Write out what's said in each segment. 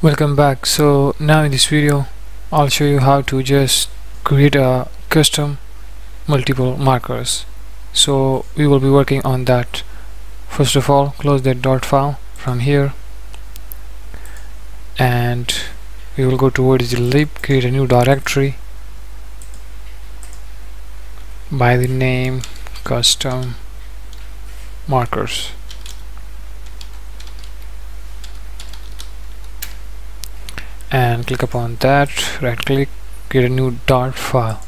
welcome back. So now in this video I'll show you how to just create a custom multiple markers. So we will be working on that. First of all close that dot file from here. And we will go towards the lib create a new directory by the name custom markers and click upon that right click create a new dart file.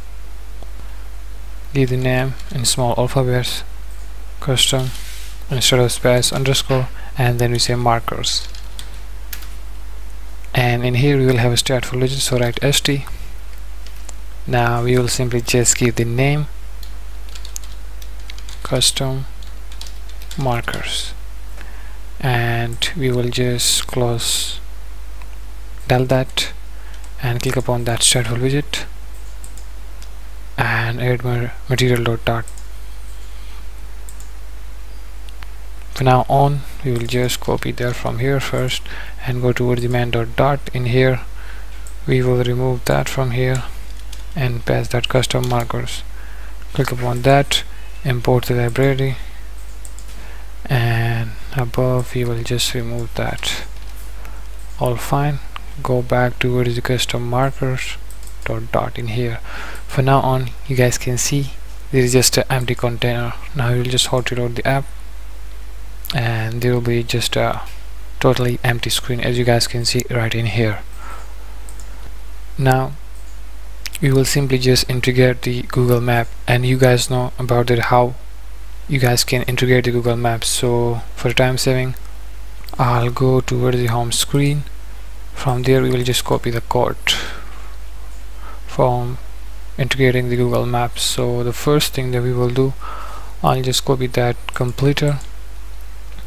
Give the name in small alphabets custom instead of space underscore and then we say markers. And in here we will have a stateful widget so write st now we will simply just give the name custom markers. And we will just close del that and click upon that stateful widget and add material dot from now on we will just copy there from here first and go toward the main dot. Dart in here we will remove that from here and paste that custom markers. Click upon that import the library and above we will just remove that. All fine go back towards the custom markers dot dart in here. For now on you guys can see this is just an empty container. Now you'll just hot reload the app and there will be just a totally empty screen as you guys can see right in here. Now we will simply just integrate the Google map and you guys know about it how you guys can integrate the Google Maps so for time saving I'll go towards the home screen from there we will just copy the code from integrating the Google Maps. So the first thing that we will do I'll just copy that completer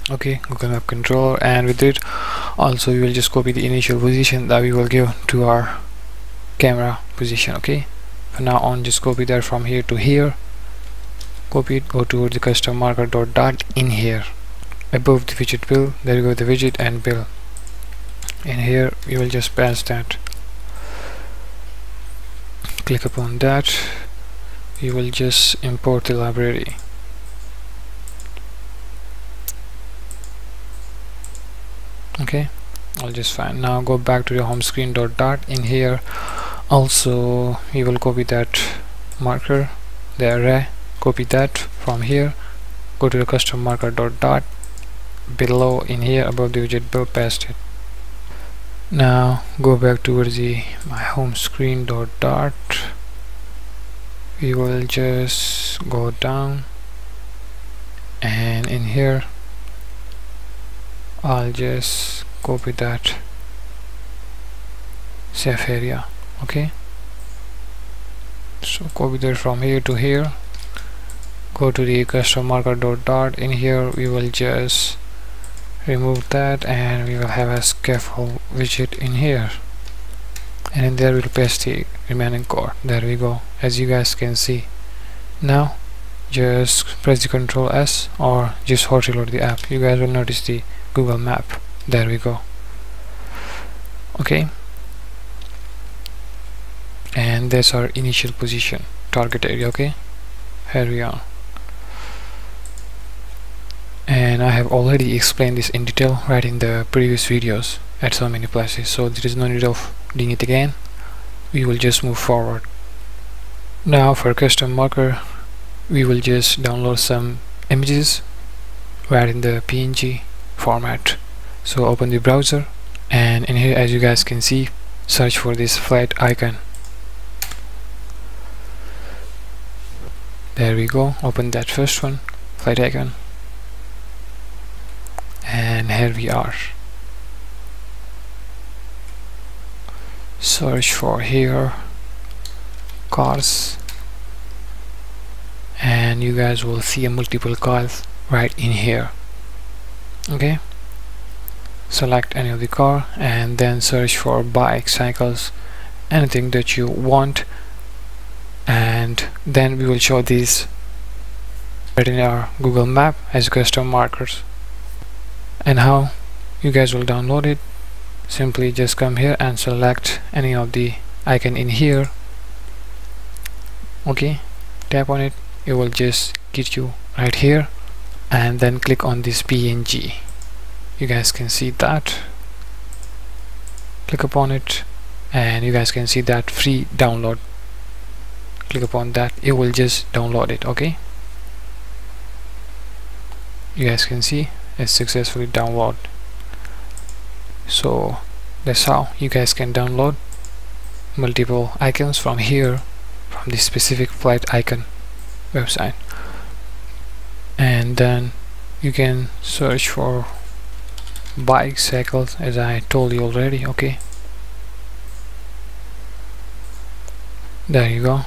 okay Google Map controller and with it also we will just copy the initial position that we will give to our camera position okay? Now on just copy that from here to here. Copy it go to the custom marker dot dart in here. Above the widget build there you go the widget and build and here you will just pass that. Click upon that. You will just import the library. Okay I'll just find now go back to the home screen dot dart. In here also we will copy that marker the array. Copy that from here. Go to the custom marker dot dart. Below in here above the widget build paste it now go back towards the my home screen dot dart we will just go down. And in here I'll just copy that safe area okay? So copy that from here to here. Go to the custom marker dot dart in here we will just remove that and we will have a scaffold widget in here. And in there we'll paste the remaining code there we go as you guys can see. Now just press the control S or just hot reload the app. You guys will notice the Google map. There we go. Okay. And that's our initial position target area okay? Here we are and I have already explained this in detail right in the previous videos at so many places. So there is no need of doing it again. We will just move forward. Now for custom marker we will just download some images right in the PNG format. So open the browser and in here as you guys can see search for this flat icon. There we go. Open that first one flat icon here we are. Search for here cars and you guys will see a multiple cars right in here. Okay? Select any of the car and then search for bikes cycles anything that you want. And then we will show these right in our Google map as custom markers and how you guys will download it simply just come here and select any of the icon in here. Okay tap on it it will just get you right here and then click on this png you guys can see that. Click upon it and you guys can see that free download. Click upon that it will just download it okay? You guys can see it's successfully download. So that's how you guys can download multiple icons from here from this specific Flaticon website. And then you can search for bicycles as I told you already okay? There you go.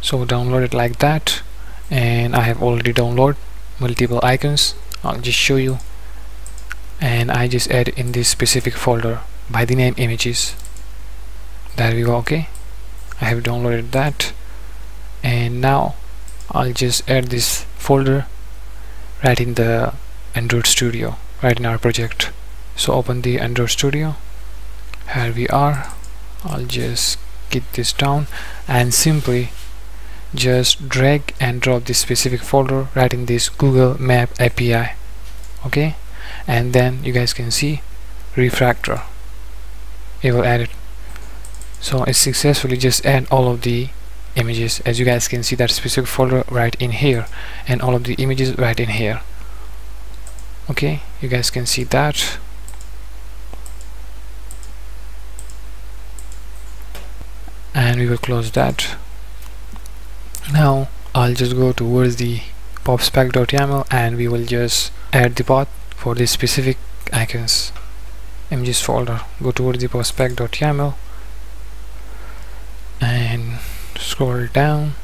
So download it like that. And I have already downloaded multiple icons I'll just show you. And I just add in this specific folder by the name images. There we go okay. I have downloaded that. And now I'll just add this folder right in the Android Studio right in our project. So open the Android Studio. Here we are. I'll just get this down. And simply just drag and drop this specific folder right in this Google Map API okay? And then you guys can see refactor. It will add it. So it successfully just add all of the images. As you guys can see that specific folder right in here and all of the images right in here. Okay? You guys can see that. And we will close that now I'll just go towards the pubspec.yaml and we will just add the path for this specific icons. Images folder go towards the pubspec.yaml and scroll down.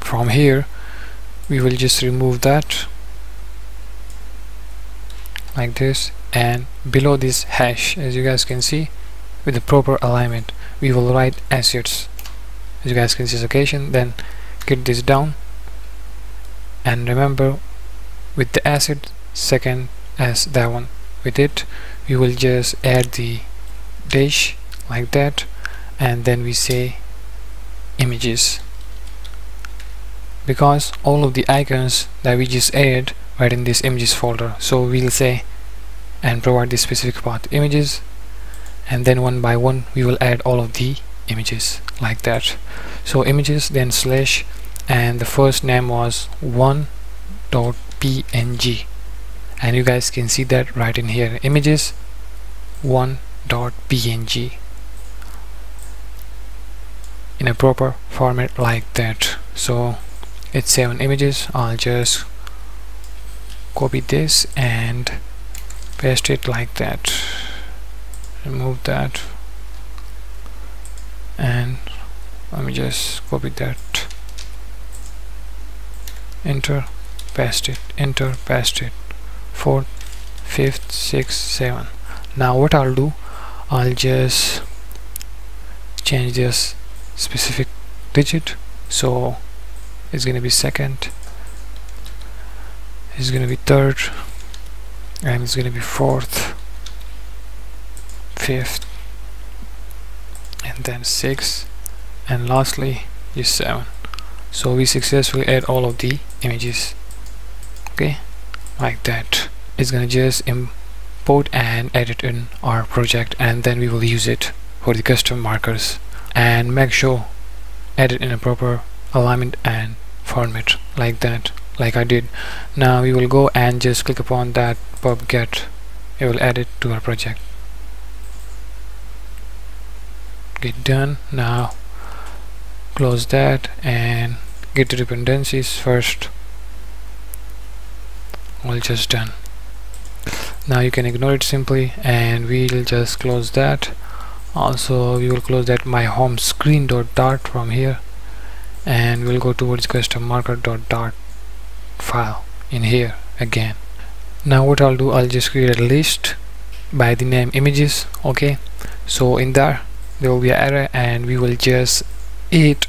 From here we will just remove that like this and below this hash as you guys can see with the proper alignment we will write assets as you guys can see this location then get this down. And remember with the acid second as that one. With it we will just add the dash like that and then we say images. Because all of the icons that we just added right in this images folder. So we'll say and provide the specific path images and then one by one we will add all of the images like that. So images then slash and the first name was 1.png and you guys can see that right in here. Images 1.png in a proper format like that. So it's seven images. I'll just copy this and paste it like that. Remove that and let me just copy that. Enter paste it enter paste it. Fourth fifth sixth seven. Now what I'll do I'll just change this specific digit. So it's gonna be second. It's gonna be third. And it's gonna be fourth fifth and then 6 and lastly is seven. So we successfully add all of the images. Okay? Like that. It's gonna just import and edit in our project and then we will use it for the custom markers. And make sure edit in a proper alignment and format like that like I did. Now we will go and just click upon that pub get. It will add it to our project get done. Now close that and get the dependencies first. All just done. Now you can ignore it simply and we'll just close that. Also we will close that my home screen dot dart from here and we'll go towards custom marker dot dart file in here again. Now what I'll do I'll just create a list by the name images okay? So in there there will be an error and we will just add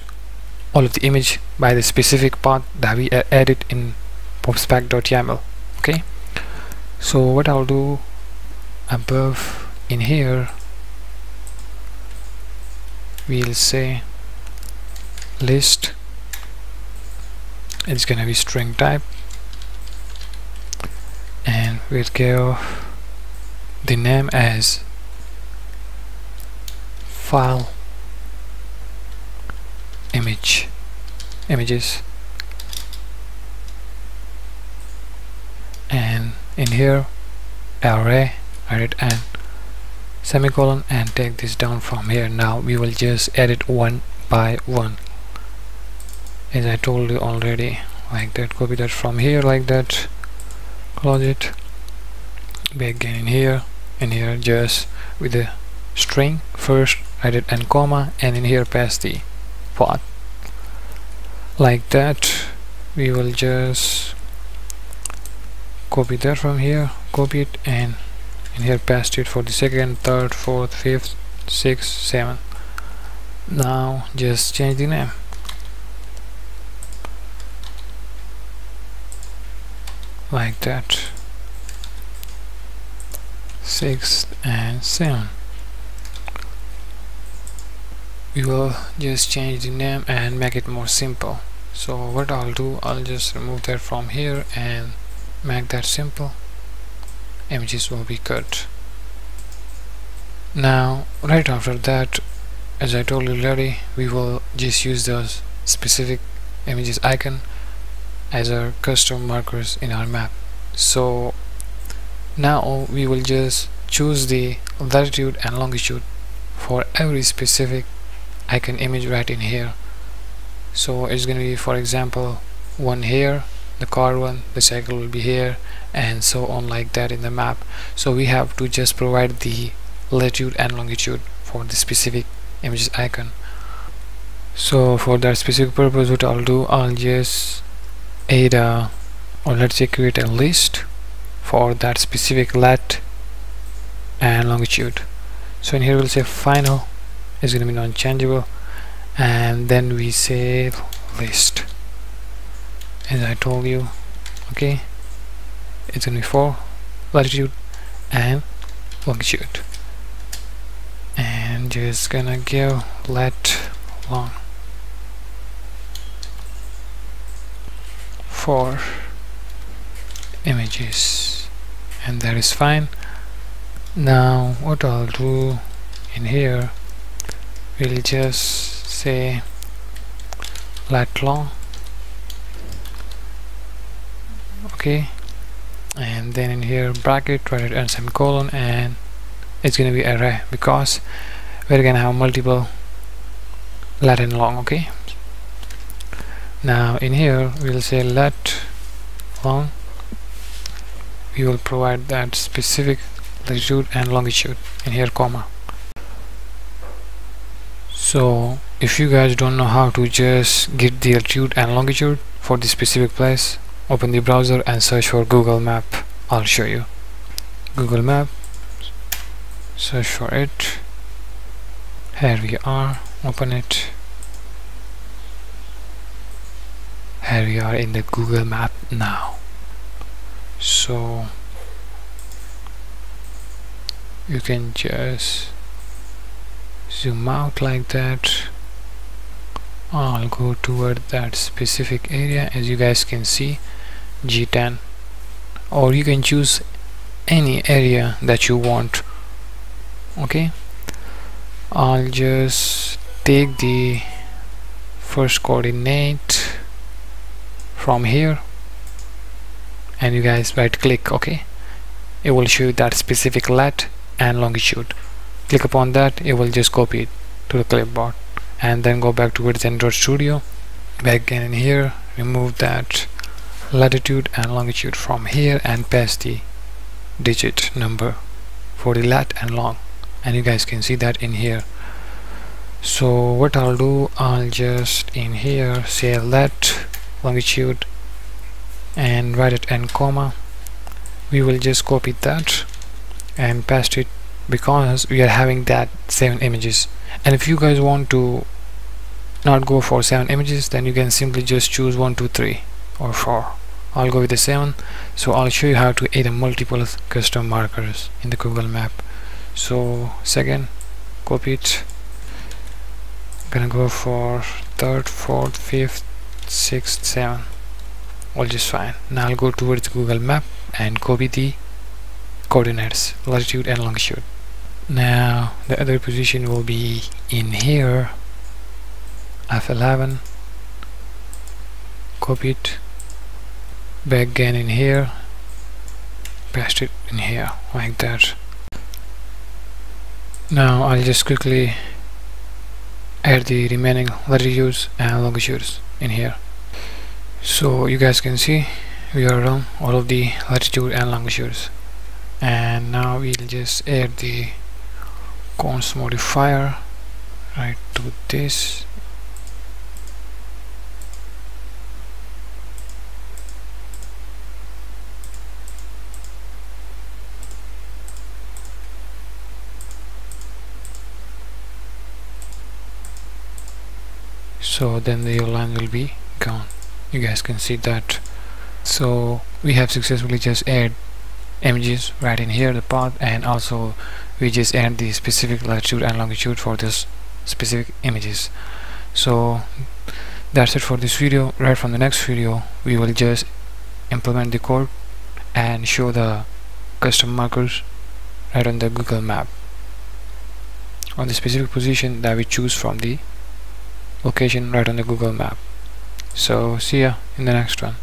all of the image by the specific path that we added in pubspec.yaml okay? So what I'll do above in here we'll say list. It's gonna be string type. And we'll give the name as file image images. And in here array edit and semicolon and take this down from here. Now we will just edit one by one. As I told you already like that copy that from here like that. Close it. Back again in here. In here just with the string. First edit and comma and in here pass the path like that we will just copy that from here copy it and and here paste it for the second third fourth fifth sixth seventh. Now just change the name. Like that. Sixth and seven we will just change the name and make it more simple. So what I'll do I'll just remove that from here and make that simple. Images will be cut. Now right after that as I told you already we will just use those specific images icon as our custom markers in our map. So now we will just choose the latitude and longitude for every specific icon image right in here. So it's going to be for example one here the car one the cycle will be here and so on like that in the map. So we have to just provide the latitude and longitude for the specific images icon. So for that specific purpose what I'll do I'll just add a or let's say create a list for that specific lat and longitude. So in here we'll say final is going to be non-changeable. And then we say list. As I told you okay it's gonna be for latitude and longitude. And just gonna give let long. For images. And that is fine. Now what I'll do in here we'll just say lat long okay. And then in here bracket write it and semicolon and it's gonna be array because we're gonna have multiple lat and long okay? Now in here we'll say lat long. We will provide that specific latitude and longitude. In here comma so if you guys don't know how to just get the altitude and longitude for the specific place open the browser and search for Google Map. I'll show you. Google Map. Search for it. Here we are. Open it. Here we are in the Google Map now. So you can just zoom out like that. I'll go toward that specific area. As you guys can see G10 or you can choose any area that you want. Okay? I'll just take the first coordinate from here. And you guys right click okay? It will show you that specific lat and longitude click upon that it will just copy it to the clipboard and then go back to towards Android Studio. Back again in here remove that latitude and longitude from here and paste the digit number for the lat and long. And you guys can see that in here. So what I'll do I'll just in here say lat longitude and write it in comma. We will just copy that and paste it because we are having that seven images. And if you guys want to not go for seven images then you can simply just choose one two three or four. I'll go with the 7 so I'll show you how to add multiple custom markers in the Google map. So second copy it. Gonna go for third fourth fifth sixth seven all just fine. Now I'll go towards Google map and copy the coordinates latitude and longitude now the other position will be in here. F11 copy it. Back again in here. Paste it in here like that. Now I'll just quickly add the remaining latitudes and longitudes in here. So you guys can see we are on all of the latitude and longitudes. And now we'll just add the const modifier right to this. So then the line will be gone. You guys can see that. So we have successfully just add images right in here the path and also we just add the specific latitude and longitude for this specific images. So that's it for this video. Right from the next video we will just implement the code and show the custom markers right on the Google map. On the specific position that we choose from the location right on the Google map. So see ya in the next one